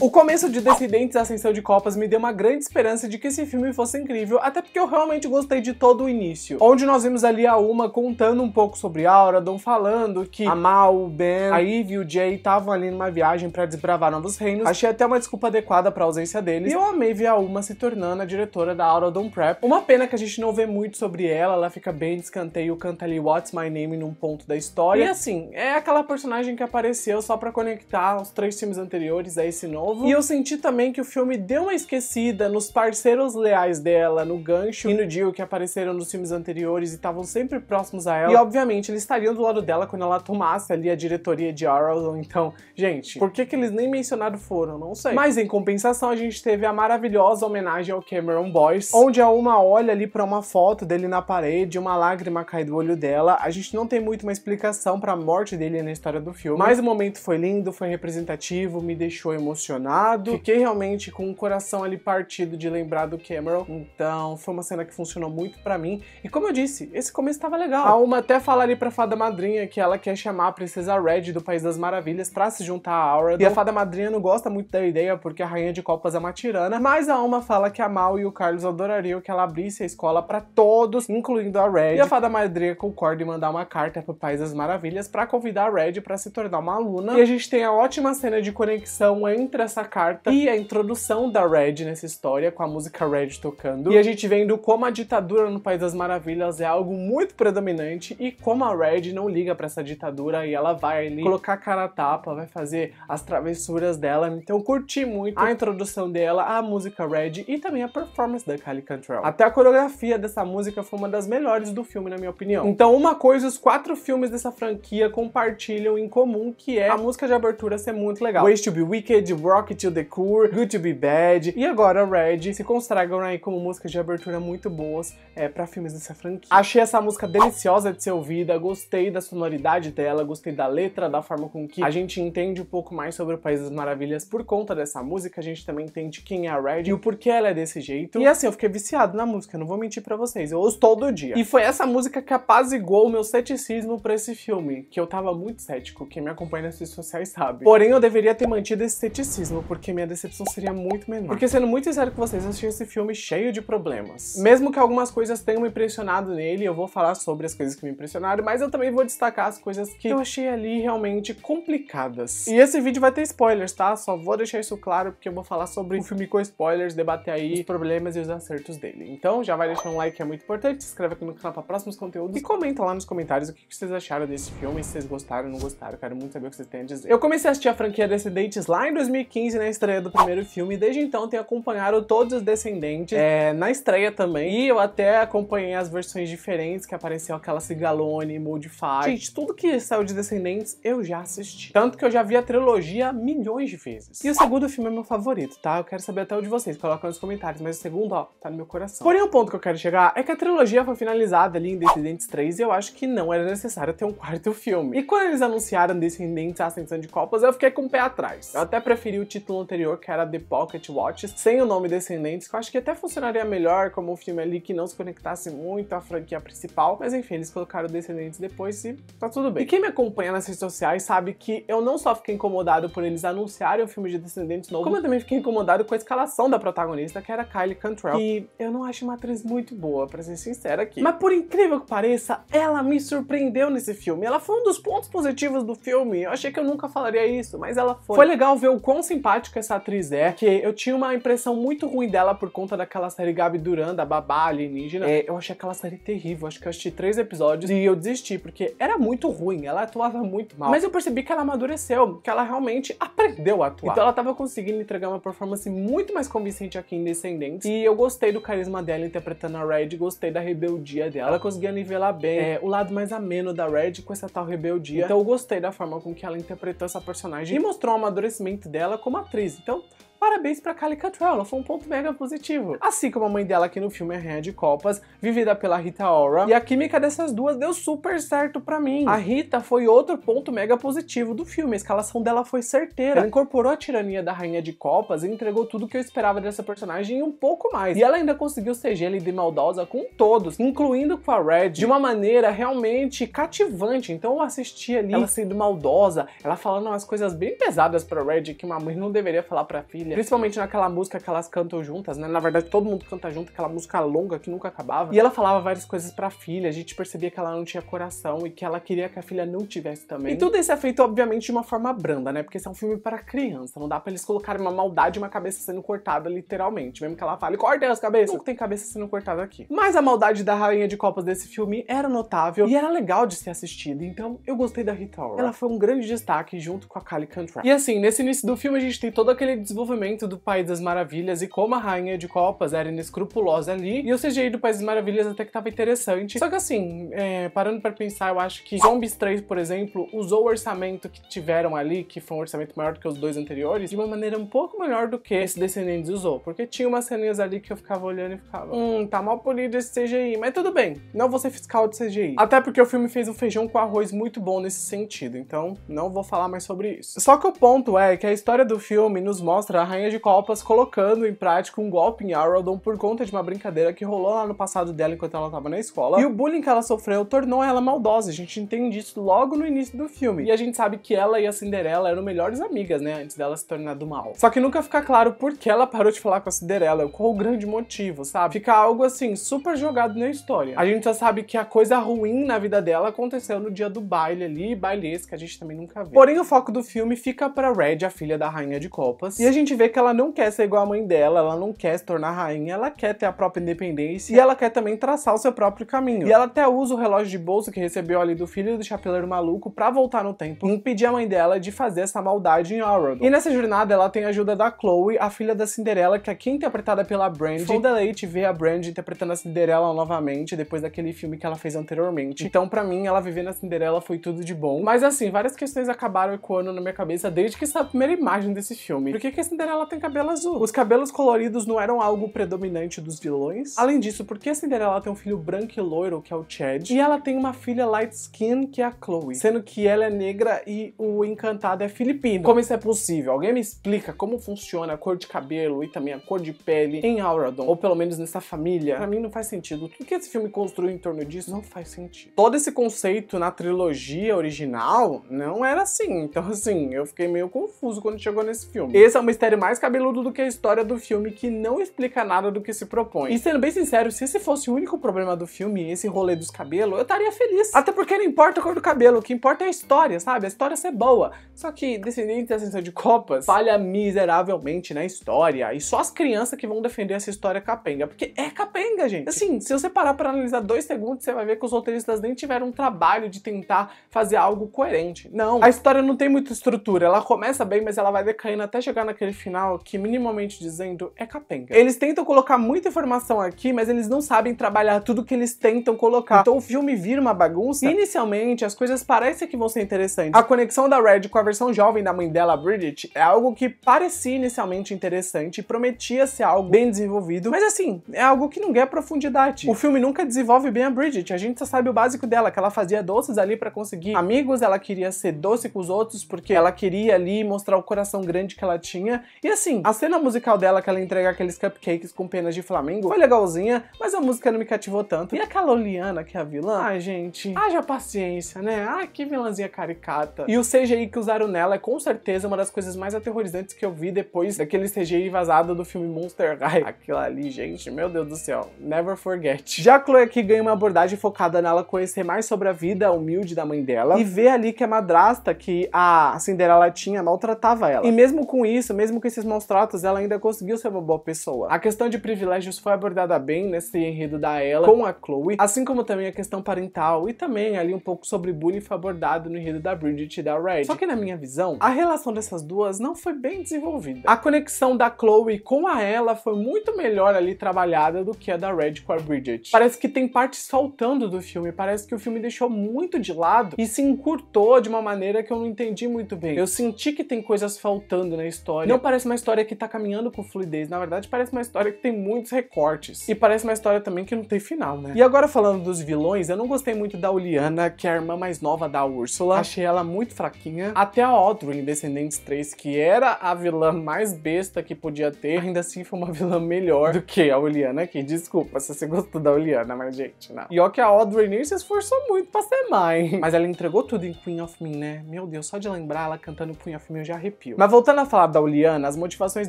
O começo de Descendentes Ascensão de Copas me deu uma grande esperança de que esse filme fosse incrível, até porque eu realmente gostei de todo o início. Onde nós vimos ali a Uma contando um pouco sobre Auradon, falando que a Mal, o Ben, a Eve e o Jay estavam ali numa viagem para desbravar novos reinos. Achei até uma desculpa adequada para a ausência deles. E eu amei ver a Uma se tornando a diretora da Auradon Prep. Uma pena que a gente não vê muito sobre ela, ela fica bem de escanteio, canta ali What's My Name num ponto da história. E assim, é aquela personagem que apareceu só para conectar os três filmes anteriores a esse novo novo. E eu senti também que o filme deu uma esquecida nos parceiros leais dela, no Gancho e no Dio, que apareceram nos filmes anteriores e estavam sempre próximos a ela. E obviamente eles estariam do lado dela quando ela tomasse ali a diretoria de Arrow. Então, gente, por que, que eles nem mencionados foram? Não sei. Mas em compensação, a gente teve a maravilhosa homenagem ao Cameron Boyce, onde a uma olha ali para uma foto dele na parede, uma lágrima cai do olho dela. A gente não tem muito uma explicação para a morte dele na história do filme, mas o momento foi lindo, foi representativo, me deixou emocionado emocionado. Fiquei realmente com o coração ali partido de lembrar do Cameron. Então, foi uma cena que funcionou muito para mim. E como eu disse, esse começo tava legal. A Uma até fala ali pra fada madrinha que ela quer chamar a princesa Red do País das Maravilhas para se juntar a Aura. E a fada madrinha não gosta muito da ideia porque a rainha de copas é uma tirana, mas a Uma fala que a Mal e o Carlos adorariam que ela abrisse a escola para todos, incluindo a Red. E a fada madrinha concorda em mandar uma carta pro País das Maravilhas para convidar a Red para se tornar uma aluna. E a gente tem a ótima cena de conexão entre essa carta e a introdução da Red nessa história, com a música Red tocando. E a gente vendo como a ditadura no País das Maravilhas é algo muito predominante e como a Red não liga para essa ditadura e ela vai ali colocar a cara a tapa, vai fazer as travessuras dela. Então curti muito a introdução dela, a música Red e também a performance da Kylie Cantrell. Até a coreografia dessa música foi uma das melhores do filme, na minha opinião. Então uma coisa os quatro filmes dessa franquia compartilham em comum, que é a música de abertura ser muito legal. Ways to be Wicked, Rock to the Core, Good to be Bad e agora Red se consagram aí como músicas de abertura muito boas é, para filmes dessa franquia. Achei essa música deliciosa de ser ouvida, gostei da sonoridade dela, gostei da letra, da forma com que a gente entende um pouco mais sobre o País das Maravilhas por conta dessa música, a gente também entende quem é a Red e o porquê ela é desse jeito. E assim, eu fiquei viciado na música, não vou mentir para vocês, eu ouço todo dia. E foi essa música que apaziguou o meu ceticismo para esse filme, que eu tava muito cético, quem me acompanha nas redes sociais sabe. Porém, eu deveria ter mantido esse ceticismo, porque minha decepção seria muito menor. Porque sendo muito sincero com vocês, eu assisti esse filme cheio de problemas. Mesmo que algumas coisas tenham me impressionado nele, eu vou falar sobre as coisas que me impressionaram, mas eu também vou destacar as coisas que eu achei ali realmente complicadas. E esse vídeo vai ter spoilers, tá? Só vou deixar isso claro, porque eu vou falar sobre o filme com spoilers, debater aí os problemas e os acertos dele. Então já vai deixar um like que é muito importante, se inscreve aqui no canal para próximos conteúdos e comenta lá nos comentários o que vocês acharam desse filme, se vocês gostaram ou não gostaram, eu quero muito saber o que vocês têm a dizer. Eu comecei a assistir a franquia Descendentes lá em 2015, na estreia do primeiro filme, desde então tenho acompanhado todos os Descendentes é, na estreia também, e eu até acompanhei as versões diferentes que apareceu aquela Cigalone, Modify. Gente, tudo que saiu de Descendentes eu já assisti. Tanto que eu já vi a trilogia milhões de vezes. E o segundo filme é meu favorito, tá? Eu quero saber até o de vocês, coloca nos comentários, mas o segundo, ó, tá no meu coração. Porém, o ponto que eu quero chegar é que a trilogia foi finalizada ali em Descendentes 3 e eu acho que não era necessário ter um quarto filme. E quando eles anunciaram Descendentes Ascensão de Copas, eu fiquei com o pé atrás. Eu até preferi o título anterior, que era The Pocket Watch, sem o nome Descendentes, que eu acho que até funcionaria melhor como um filme ali que não se conectasse muito à franquia principal. Mas enfim, eles colocaram Descendentes depois e tá tudo bem. E quem me acompanha nas redes sociais sabe que eu não só fiquei incomodado por eles anunciarem o filme de Descendentes novo, como eu também fiquei incomodado com a escalação da protagonista, que era Kylie Cantrell, que eu não acho uma atriz muito boa, pra ser sincera aqui. Mas por incrível que pareça, ela me surpreendeu nesse filme. Ela foi um dos pontos positivos do filme. Eu achei que eu nunca falaria isso, mas ela foi. Foi legal ver o quão simpática essa atriz é, que eu tinha uma impressão muito ruim dela por conta daquela série Gabi Duran, da babá alienígena. É, eu achei aquela série terrível, acho que eu assisti três episódios e eu desisti, porque era muito ruim, ela atuava muito mal. Mas eu percebi que ela amadureceu, que ela realmente aprendeu a atuar. Então ela tava conseguindo entregar uma performance muito mais convincente aqui em Descendentes, e eu gostei do carisma dela interpretando a Red, gostei da rebeldia dela, ela conseguia nivelar bem é, o lado mais ameno da Red com essa tal rebeldia. Então eu gostei da forma com que ela interpretou essa personagem e mostrou o amadurecimento dela como atriz. Então, parabéns pra Kylie Cantrell, ela foi um ponto mega positivo. Assim como a mãe dela aqui no filme é Rainha de Copas, vivida pela Rita Ora, e a química dessas duas deu super certo pra mim. A Rita foi outro ponto mega positivo do filme, a escalação dela foi certeira. Ela incorporou a tirania da Rainha de Copas e entregou tudo que eu esperava dessa personagem e um pouco mais. E ela ainda conseguiu ser gélida e maldosa com todos, incluindo com a Red, de uma maneira realmente cativante. Então eu assisti ali ela sendo maldosa, ela falando umas coisas bem pesadas pra Red que uma mãe não deveria falar pra filha. Principalmente naquela música que elas cantam juntas, né? Na verdade, todo mundo canta junto, aquela música longa que nunca acabava. E ela falava várias coisas pra filha, a gente percebia que ela não tinha coração e que ela queria que a filha não tivesse também. E tudo isso é feito, obviamente, de uma forma branda, né? Porque esse é um filme para criança, não dá pra eles colocarem uma maldade e uma cabeça sendo cortada literalmente. Mesmo que ela fale, cortem as cabeças, não tem cabeça sendo cortada aqui. Mas a maldade da Rainha de Copas desse filme era notável e era legal de ser assistida, então eu gostei da Rita Ora. Ela foi um grande destaque junto com a Kylie Cantrell. E assim, nesse início do filme a gente tem todo aquele desenvolvimento do País das Maravilhas e como a Rainha de Copas era inescrupulosa ali, e o CGI do País das Maravilhas até que tava interessante. Só que assim, é, parando para pensar, eu acho que Zombies 3, por exemplo, usou o orçamento que tiveram ali, que foi um orçamento maior do que os dois anteriores, de uma maneira um pouco melhor do que esse Descendentes usou. Porque tinha umas ceninhas ali que eu ficava olhando e ficava, hum, tá mal polido esse CGI, mas tudo bem, não vou ser fiscal de CGI. Até porque o filme fez um feijão com arroz muito bom nesse sentido, então não vou falar mais sobre isso. Só que o ponto é que a história do filme nos mostra a Rainha de Copas colocando em prática um golpe em Araldon por conta de uma brincadeira que rolou lá no passado dela enquanto ela tava na escola. E o bullying que ela sofreu tornou ela maldosa. A gente entende isso logo no início do filme. E a gente sabe que ela e a Cinderela eram melhores amigas, né? Antes dela se tornar do mal. Só que nunca fica claro por que ela parou de falar com a Cinderela, qual o grande motivo, sabe? Fica algo assim, super jogado na história. A gente só sabe que a coisa ruim na vida dela aconteceu no dia do baile ali, baile esse que a gente também nunca vê. Porém, o foco do filme fica pra Red, a filha da Rainha de Copas. E a gente vê que ela não quer ser igual a mãe dela, ela não quer se tornar rainha, ela quer ter a própria independência e ela quer também traçar o seu próprio caminho. E ela até usa o relógio de bolso que recebeu ali do filho do chapeleiro maluco para voltar no tempo e impedir a mãe dela de fazer essa maldade em Auradon. E nessa jornada ela tem a ajuda da Chloe, a filha da Cinderela, que aqui é interpretada pela Brandy. Foi um deleite ver a Brandy interpretando a Cinderela novamente depois daquele filme que ela fez anteriormente. Então, para mim, ela viver na Cinderela foi tudo de bom. Mas assim, várias questões acabaram ecoando na minha cabeça desde que essa primeira imagem desse filme. Por que, que a Cinderela tem cabelo azul? Os cabelos coloridos não eram algo predominante dos vilões. Além disso, por que a Cinderela tem um filho branco e loiro, que é o Chad, e ela tem uma filha light skin, que é a Chloe, sendo que ela é negra e o encantado é filipino. Como isso é possível? Alguém me explica como funciona a cor de cabelo e também a cor de pele em Auradon, ou pelo menos nessa família? Pra mim não faz sentido. Tudo que esse filme construiu em torno disso não faz sentido. Todo esse conceito na trilogia original não era assim. Então, assim, eu fiquei meio confuso quando chegou nesse filme. Esse é um mistério mais cabeludo do que a história do filme, que não explica nada do que se propõe. E sendo bem sincero, se esse fosse o único problema do filme, esse rolê dos cabelos, eu estaria feliz. Até porque não importa a cor do cabelo, o que importa é a história, sabe? A história ser boa. Só que Descendentes da Ascensão de Copas falha miseravelmente na história. E só as crianças que vão defender essa história capenga. Porque é capenga, gente. Assim, se você parar pra analisar dois segundos, você vai ver que os roteiristas nem tiveram um trabalho de tentar fazer algo coerente. Não. A história não tem muita estrutura. Ela começa bem, mas ela vai decaindo até chegar naquele final que, minimamente dizendo, é capenga. Eles tentam colocar muita informação aqui, mas eles não sabem trabalhar tudo que eles tentam colocar. Então o filme vira uma bagunça. Inicialmente, as coisas parecem que vão ser interessantes. A conexão da Red com a versão jovem da mãe dela, Bridget, é algo que parecia inicialmente interessante e prometia ser algo bem desenvolvido, mas assim, é algo que não ganha profundidade. O filme nunca desenvolve bem a Bridget, a gente só sabe o básico dela, que ela fazia doces ali para conseguir amigos, ela queria ser doce com os outros porque ela queria ali mostrar o coração grande que ela tinha. E assim, a cena musical dela, que ela entrega aqueles cupcakes com penas de flamengo, foi legalzinha, mas a música não me cativou tanto. E aquela Oliana, que é a vilã, ai gente, haja paciência, né? Ai, que vilãzinha caricata. E o CGI que usaram nela é com certeza uma das coisas mais aterrorizantes que eu vi depois daquele CGI vazado do filme Monster Guy. Aquilo ali, gente, meu Deus do céu, never forget. Já a Chloe aqui ganha uma abordagem focada nela conhecer mais sobre a vida humilde da mãe dela e ver ali que a madrasta que a Cinderela tinha maltratava ela. E mesmo com isso, mesmo com esses maus tratos, ela ainda conseguiu ser uma boa pessoa. A questão de privilégios foi abordada bem nesse enredo da ela com a Chloe, assim como também a questão parental e também ali um pouco sobre bullying foi abordado no enredo da Bridget e da Red. Só que na minha visão, a relação dessas duas não foi bem desenvolvida. A conexão da Chloe com a ela foi muito melhor ali trabalhada do que a da Red com a Bridget. Parece que tem partes faltando do filme, parece que o filme deixou muito de lado e se encurtou de uma maneira que eu não entendi muito bem. Eu senti que tem coisas faltando na história. Não parece parece uma história que tá caminhando com fluidez. Na verdade, parece uma história que tem muitos recortes. E parece uma história também que não tem final, né? E agora falando dos vilões, eu não gostei muito da Uliana, que é a irmã mais nova da Úrsula. Achei ela muito fraquinha. Até a Audrey em Descendentes 3, que era a vilã mais besta que podia ter, ainda assim foi uma vilã melhor do que a Uliana aqui. Desculpa se você gostou da Uliana, mas gente, não. E ó que a Audrey nem se esforçou muito pra ser mãe. Mas ela entregou tudo em Queen of Me, né? Meu Deus, só de lembrar ela cantando Queen of Me eu já arrepio. Mas voltando a falar da Uliana, as motivações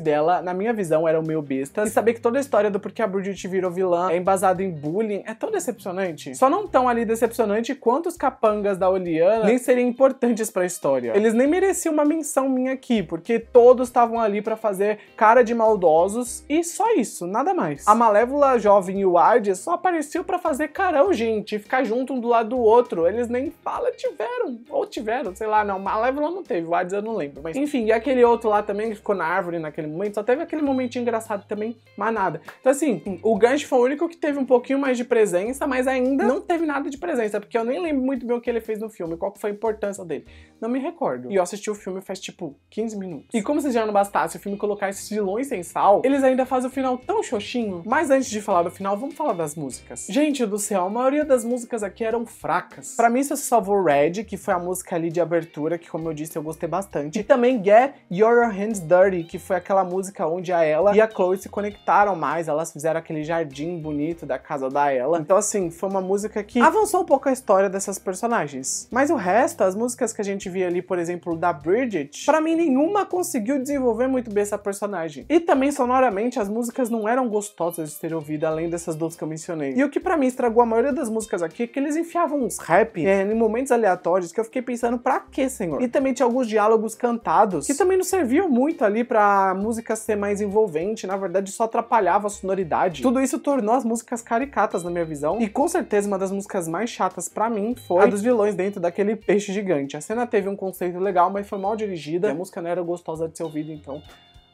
dela, na minha visão, eram meio bestas. E saber que toda a história do porquê a Bridget virou vilã é embasada em bullying é tão decepcionante. Só não tão ali decepcionante quanto os capangas da Uliana nem seriam importantes pra história. Eles nem mereciam uma menção minha aqui, porque todos estavam ali pra fazer cara de maldosos e só isso, nada mais. A Malévola Jovem e o Ard só apareceu pra fazer carão, gente, ficar junto um do lado do outro. Eles nem fala tiveram, ou tiveram, sei lá, não, Malévola não teve, o eu não lembro, mas enfim, e aquele outro lá também que ficou na árvore naquele momento, só teve aquele momentinho engraçado também, mas nada. Então assim, o Gancho foi o único que teve um pouquinho mais de presença, mas ainda não teve nada de presença, porque eu nem lembro muito bem o que ele fez no filme, qual foi a importância dele. Não me recordo. E eu assisti o filme faz tipo 15 minutos. E como se já não bastasse o filme colocar esses vilões sem sal, eles ainda fazem o final tão xoxinho. Mas antes de falar do final, vamos falar das músicas. Gente do céu, a maioria das músicas aqui eram fracas. Para mim, isso salvou Red, que foi a música ali de abertura, que como eu disse, eu gostei bastante. E também Get Your Hands Dirty, que foi aquela música onde a Ella e a Chloe se conectaram mais, elas fizeram aquele jardim bonito da casa da Ella. Então, assim, foi uma música que avançou um pouco a história dessas personagens. Mas o resto, as músicas que a gente via ali, por exemplo, da Bridget, para mim nenhuma conseguiu desenvolver muito bem essa personagem. E também, sonoramente, as músicas não eram gostosas de ter ouvido, além dessas duas que eu mencionei. E o que para mim estragou a maioria das músicas aqui é que eles enfiavam uns rap é, em momentos aleatórios que eu fiquei pensando, pra quê, senhor? E também tinha alguns diálogos cantados que também não serviam muito ali pra música ser mais envolvente, na verdade só atrapalhava a sonoridade. Tudo isso tornou as músicas caricatas na minha visão, e com certeza uma das músicas mais chatas para mim foi a dos vilões dentro daquele peixe gigante. A cena teve um conceito legal, mas foi mal dirigida, e a música não era gostosa de ser ouvida, então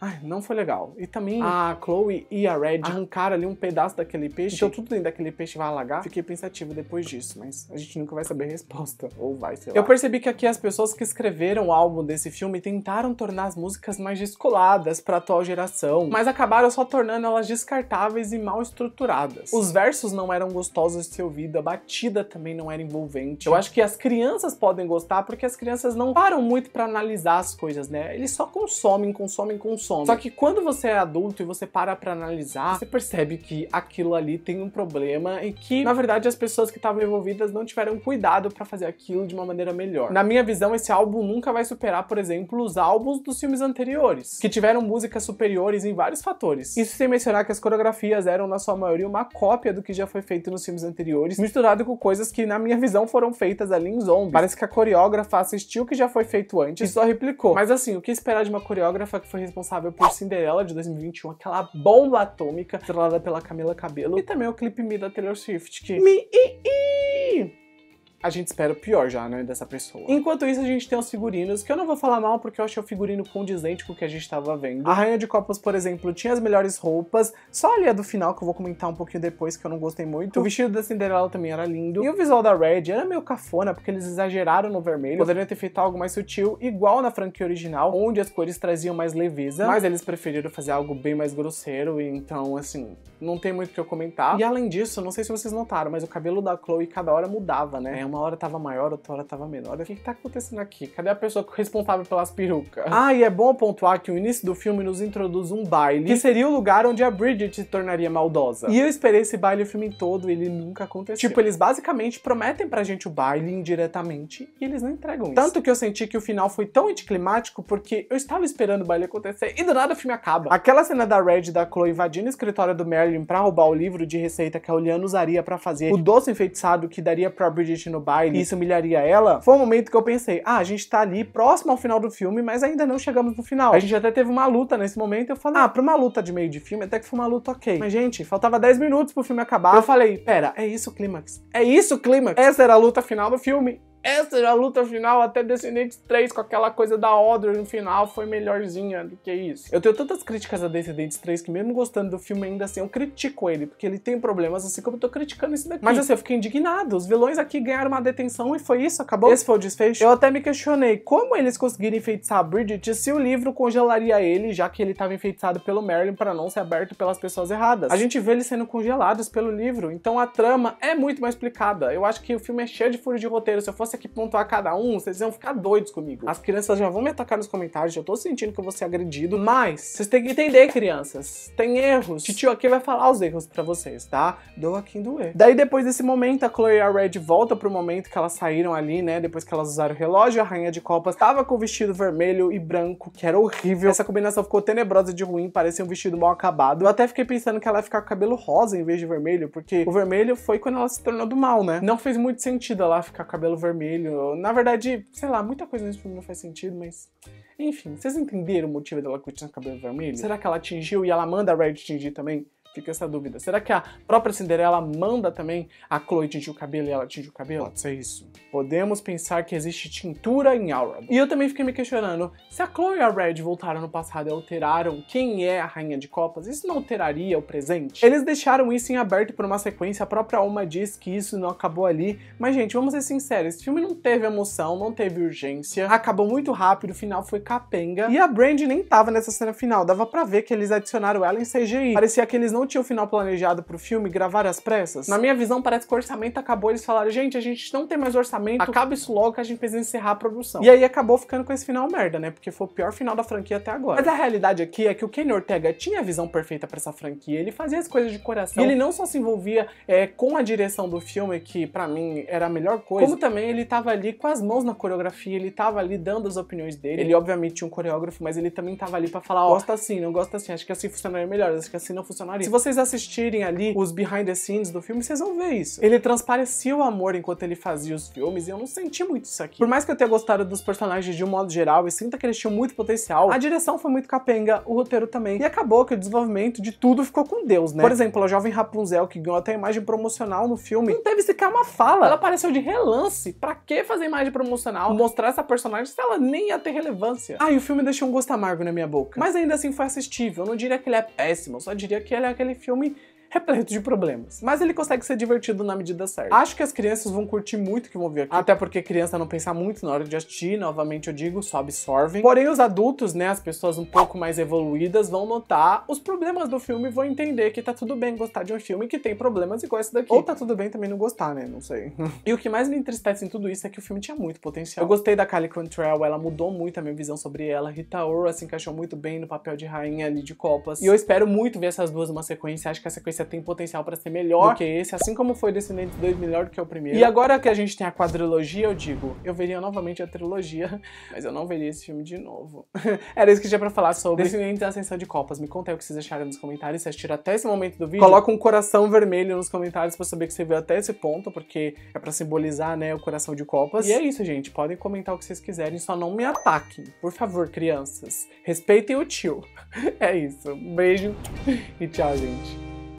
Ai, não foi legal. E também a Chloe e a Red arrancaram ali um pedaço daquele peixe. Então tudo dentro daquele peixe vai alagar. Fiquei pensativo depois disso, mas a gente nunca vai saber a resposta. Ou vai, sei lá. Eu percebi que aqui as pessoas que escreveram o álbum desse filme tentaram tornar as músicas mais descoladas pra atual geração, mas acabaram só tornando elas descartáveis e mal estruturadas. Os versos não eram gostosos de ser ouvido, a batida também não era envolvente. Eu acho que as crianças podem gostar porque as crianças não param muito pra analisar as coisas, né? Eles só consomem, consomem, consomem só que quando você é adulto e você para pra analisar, você percebe que aquilo ali tem um problema e que, na verdade, as pessoas que estavam envolvidas não tiveram cuidado para fazer aquilo de uma maneira melhor. Na minha visão, esse álbum nunca vai superar, por exemplo, os álbuns dos filmes anteriores, que tiveram músicas superiores em vários fatores. Isso sem mencionar que as coreografias eram, na sua maioria, uma cópia do que já foi feito nos filmes anteriores, misturado com coisas que, na minha visão, foram feitas ali em Zombie. Parece que a coreógrafa assistiu o que já foi feito antes e só replicou. Mas assim, o que esperar de uma coreógrafa que foi responsável responsável por Cinderela de 2021, aquela bomba atômica estrelada pela Camila Cabello, e também o clipe Me da Taylor Swift, que me a gente espera o pior já, né, dessa pessoa. Enquanto isso, a gente tem os figurinos, que eu não vou falar mal porque eu achei o figurino condizente com o que a gente estava vendo. A Rainha de Copas, por exemplo, tinha as melhores roupas, só ali a do final, que eu vou comentar um pouquinho depois, que eu não gostei muito. O vestido da Cinderela também era lindo. E o visual da Red era meio cafona, porque eles exageraram no vermelho. Poderiam ter feito algo mais sutil, igual na franquia original, onde as cores traziam mais leveza, mas eles preferiram fazer algo bem mais grosseiro, e então, assim, não tem muito o que eu comentar. E além disso, não sei se vocês notaram, mas o cabelo da Chloe cada hora mudava, né? É uma hora tava maior, outra hora tava menor. O que, que tá acontecendo aqui? Cadê a pessoa responsável pelas perucas? Ah, e é bom pontuar que o início do filme nos introduz um baile, que seria o lugar onde a Bridget se tornaria maldosa. E eu esperei esse baile o filme todo e ele nunca aconteceu. Tipo, eles basicamente prometem pra gente o baile indiretamente e eles não entregam isso. Tanto que eu senti que o final foi tão anticlimático porque eu estava esperando o baile acontecer e do nada o filme acaba. Aquela cena da Red e da Chloe invadindo o escritório do Marilyn pra roubar o livro de receita que a Oliana usaria pra fazer o doce enfeitiçado que daria pra Bridget no baile isso humilharia ela, foi um momento que eu pensei, ah, a gente tá ali próximo ao final do filme, mas ainda não chegamos no final. A gente até teve uma luta nesse momento, eu falei, ah, pra uma luta de meio de filme, até que foi uma luta ok. Mas, gente, faltava 10 minutos pro filme acabar. Eu falei, pera, é isso o clímax? É isso o clímax? Essa era a luta final do filme? Essa a luta final até Descendentes 3 com aquela coisa da Audrey no final foi melhorzinha do que isso. Eu tenho tantas críticas a Descendentes 3 que mesmo gostando do filme ainda assim eu critico ele, porque ele tem problemas assim como eu tô criticando esse daqui. Mas assim, eu fiquei indignado. Os vilões aqui ganharam uma detenção e foi isso, acabou. Esse foi o desfecho. Eu até me questionei como eles conseguiram enfeitiçar a Bridget se o livro congelaria ele, já que ele estava enfeitiçado pelo Merlin para não ser aberto pelas pessoas erradas. A gente vê eles sendo congelados pelo livro, então a trama é muito mais explicada. Eu acho que o filme é cheio de furos de roteiro. Se eu fosse aqui pontuar cada um, vocês iam ficar doidos comigo. As crianças já vão me atacar nos comentários, já tô sentindo que eu vou ser agredido, mas vocês têm que entender, crianças. Tem erros. Titio aqui vai falar os erros para vocês, tá? Dou aqui doer. Daí depois desse momento, a Chloe e a Red voltam pro momento que elas saíram ali, né? Depois que elas usaram o relógio, a rainha de copas tava com o vestido vermelho e branco, que era horrível. Essa combinação ficou tenebrosa de ruim, parecia um vestido mal acabado. Eu até fiquei pensando que ela ia ficar com cabelo rosa em vez de vermelho, porque o vermelho foi quando ela se tornou do mal, né? Não fez muito sentido ela ficar com cabelo vermelho. Na verdade, sei lá, muita coisa nesse filme não faz sentido, mas. Enfim, vocês entenderam o motivo dela continuar com cabelo vermelho? Será que ela atingiu e ela manda a Red atingir também? Fica essa dúvida. Será que a própria Cinderela manda também a Chloe tingir o cabelo e ela tingir o cabelo? Pode ser isso. Podemos pensar que existe tintura em Aura. E eu também fiquei me questionando, se a Chloe e a Red voltaram no passado e alteraram quem é a Rainha de Copas, isso não alteraria o presente? Eles deixaram isso em aberto por uma sequência, a própria Uma diz que isso não acabou ali, mas gente, vamos ser sinceros, esse filme não teve emoção, não teve urgência, acabou muito rápido, o final foi capenga, e a Brand nem tava nessa cena final, dava pra ver que eles adicionaram ela em CGI. Parecia que eles não tinham o final planejado pro filme, gravar às pressas. Na minha visão, parece que o orçamento acabou, eles falaram, gente, a gente não tem mais orçamento, acaba isso logo que a gente precisa encerrar a produção. E aí acabou ficando com esse final merda, né? Porque foi o pior final da franquia até agora. Mas a realidade aqui é que o Kenny Ortega tinha a visão perfeita para essa franquia, ele fazia as coisas de coração, e ele não só se envolvia é, com a direção do filme, que para mim era a melhor coisa, como também ele tava ali com as mãos na coreografia, ele tava ali dando as opiniões dele. Ele obviamente tinha um coreógrafo, mas ele também tava ali para falar, ó, oh, gosta assim, não gosta assim, acho que assim funcionaria melhor, acho que assim não funcionaria. Se vocês assistirem ali os behind the scenes do filme, vocês vão ver isso. Ele transparecia o amor enquanto ele fazia os filmes, e eu não senti muito isso aqui. Por mais que eu tenha gostado dos personagens de um modo geral e sinta que eles tinham muito potencial, a direção foi muito capenga, o roteiro também. E acabou que o desenvolvimento de tudo ficou com Deus, né? Por exemplo, a jovem Rapunzel, que ganhou até imagem promocional no filme, não teve sequer uma fala. Ela apareceu de relance. Pra que fazer imagem promocional? Mostrar essa personagem se ela nem ia ter relevância. Ah, e o filme deixou um gosto amargo na minha boca. Mas ainda assim foi assistível. Eu não diria que ele é péssimo, eu só diria que ele é aquele filme repleto de problemas. Mas ele consegue ser divertido na medida certa. Acho que as crianças vão curtir muito o que vão ver aqui. Até porque criança não pensa muito na hora de assistir, novamente eu digo, só absorvem. Porém, os adultos, né, as pessoas um pouco mais evoluídas, vão notar os problemas do filme e vão entender que tá tudo bem gostar de um filme que tem problemas igual esse daqui. Ou tá tudo bem também não gostar, né? Não sei. e o que mais me entristece em tudo isso é que o filme tinha muito potencial. Eu gostei da Kylie Cantrell, ela mudou muito a minha visão sobre ela. Rita Ora se encaixou muito bem no papel de rainha ali de copas. E eu espero muito ver essas duas numa sequência. Acho que a sequência tem potencial para ser melhor do que esse, assim como foi Descendentes 2 melhor do que o primeiro. E agora que a gente tem a quadrilogia, eu digo, eu veria novamente a trilogia, mas eu não veria esse filme de novo. Era isso que tinha pra falar sobre Descendentes da Ascensão de Copas. Me conta aí o que vocês acharam nos comentários, se assistiram até esse momento do vídeo. Coloca um coração vermelho nos comentários pra saber que você viu até esse ponto, porque é pra simbolizar, né, o coração de copas. E é isso, gente. Podem comentar o que vocês quiserem, só não me ataquem. Por favor, crianças. Respeitem o tio. É isso. Um beijo e tchau, gente.